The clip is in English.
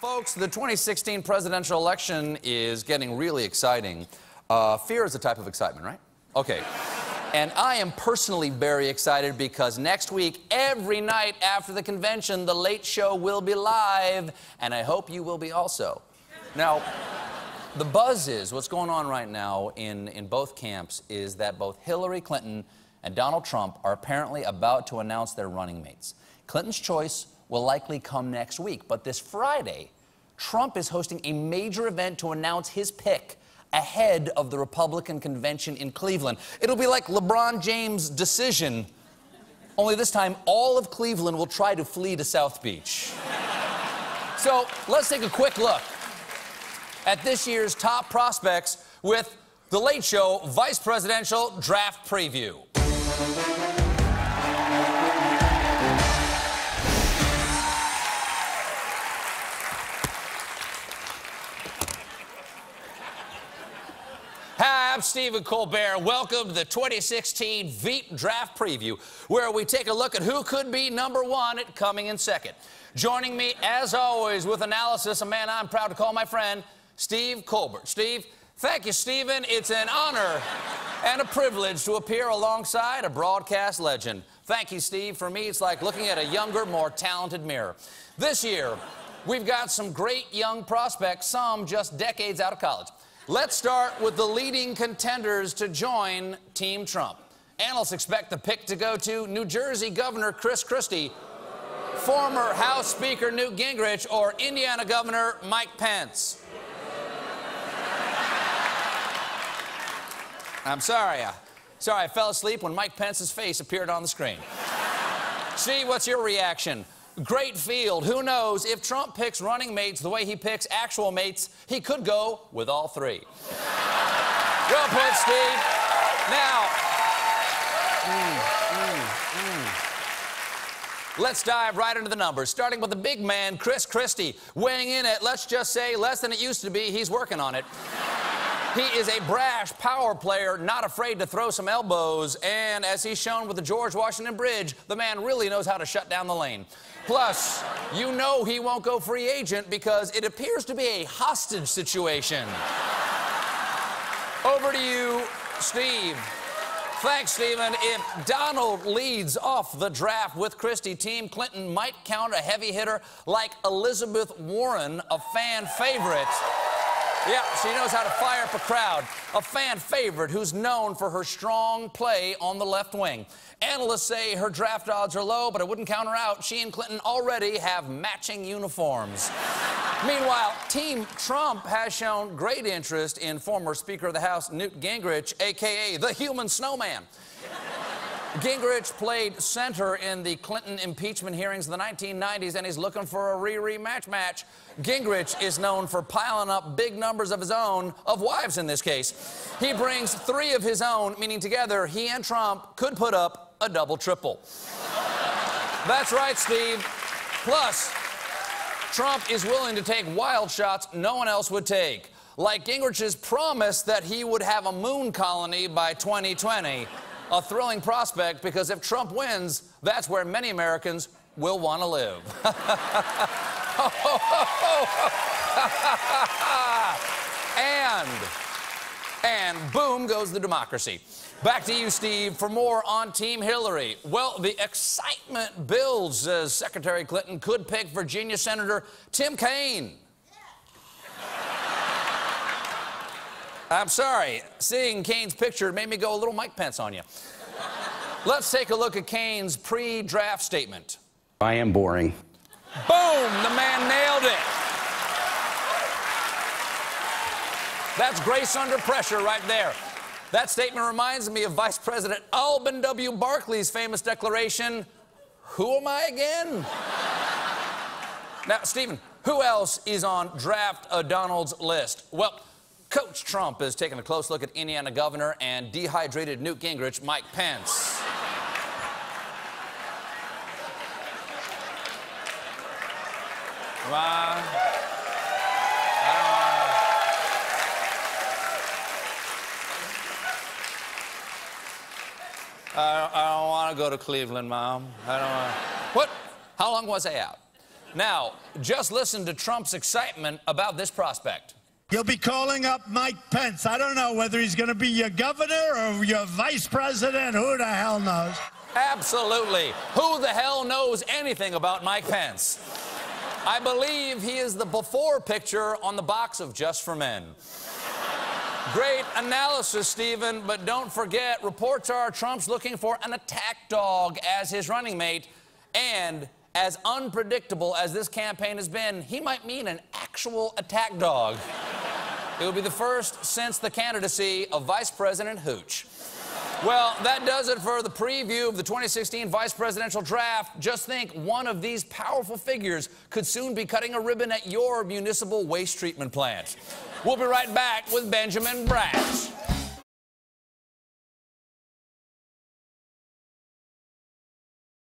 Folks, the 2016 presidential election is getting really exciting. Uh, fear is a type of excitement, right? Okay. And I am personally very excited because next week, every night after the convention, The Late Show will be live, and I hope you will be also. Now, the buzz is what's going on right now in, in both camps is that both Hillary Clinton and Donald Trump are apparently about to announce their running mates. Clinton's choice will likely come next week, but this Friday, Trump is hosting a major event to announce his pick ahead of the Republican convention in Cleveland. It'll be like LeBron James' decision, only this time all of Cleveland will try to flee to South Beach. so let's take a quick look at this year's top prospects with The Late Show Vice Presidential Draft Preview. I'm Stephen Colbert. Welcome to the 2016 Veep Draft Preview, where we take a look at who could be number one at coming in second. Joining me, as always, with analysis, a man I'm proud to call my friend, Steve Colbert. Steve, thank you, Stephen. It's an honor and a privilege to appear alongside a broadcast legend. Thank you, Steve. For me, it's like looking at a younger, more talented mirror. This year, we've got some great young prospects, some just decades out of college. Let's start with the leading contenders to join Team Trump. Analysts expect the pick to go to New Jersey Governor Chris Christie, former House Speaker Newt Gingrich, or Indiana Governor Mike Pence. I'm sorry. Sorry, I fell asleep when Mike Pence's face appeared on the screen. See, what's your reaction? Great field. Who knows? If Trump picks running mates the way he picks actual mates, he could go with all three. well put, Steve. Now, mm, mm, mm. let's dive right into the numbers, starting with the big man, Chris Christie, weighing in at, let's just say, less than it used to be. He's working on it. He is a brash power player, not afraid to throw some elbows, and as he's shown with the George Washington Bridge, the man really knows how to shut down the lane. Plus, you know he won't go free agent because it appears to be a hostage situation. Over to you, Steve. Thanks, Stephen. If Donald leads off the draft with Christie, Team Clinton might count a heavy hitter like Elizabeth Warren, a fan favorite. Yeah, she knows how to fire up a crowd. A fan favorite who's known for her strong play on the left wing. Analysts say her draft odds are low, but I wouldn't count her out. She and Clinton already have matching uniforms. Meanwhile, Team Trump has shown great interest in former Speaker of the House Newt Gingrich, a.k.a. the human snowman. Gingrich played center in the Clinton impeachment hearings in the 1990s, and he's looking for a re-rematch match. Gingrich is known for piling up big numbers of his own, of wives in this case. He brings three of his own, meaning together he and Trump could put up a double-triple. That's right, Steve. Plus, Trump is willing to take wild shots no one else would take. Like Gingrich's promise that he would have a moon colony by 2020 a thrilling prospect because if Trump wins, that's where many Americans will want to live. and, and boom goes the democracy. Back to you, Steve, for more on Team Hillary. Well, the excitement builds as Secretary Clinton could pick Virginia Senator Tim Kaine. I'm sorry. Seeing Kaine's picture made me go a little Mike Pence on you. Let's take a look at Kaine's pre draft statement. I am boring. Boom! The man nailed it. That's grace under pressure right there. That statement reminds me of Vice President Alben W. Barkley's famous declaration Who am I again? now, Stephen, who else is on Draft a Donald's list? Well, Coach Trump is taking a close look at Indiana governor and dehydrated Newt Gingrich, Mike Pence. Come on. I don't, I don't want to go to Cleveland, Mom. I don't want to. What? How long was I out? Now, just listen to Trump's excitement about this prospect. You'll be calling up Mike Pence. I don't know whether he's going to be your governor or your vice president. Who the hell knows? Absolutely. Who the hell knows anything about Mike Pence? I believe he is the before picture on the box of Just for Men. Great analysis, Stephen, but don't forget, reports are Trump's looking for an attack dog as his running mate, and as unpredictable as this campaign has been, he might mean an actual attack dog. It will be the first since the candidacy of Vice President Hooch. Well, that does it for the preview of the 2016 vice presidential draft. Just think one of these powerful figures could soon be cutting a ribbon at your municipal waste treatment plant. We'll be right back with Benjamin Bratt.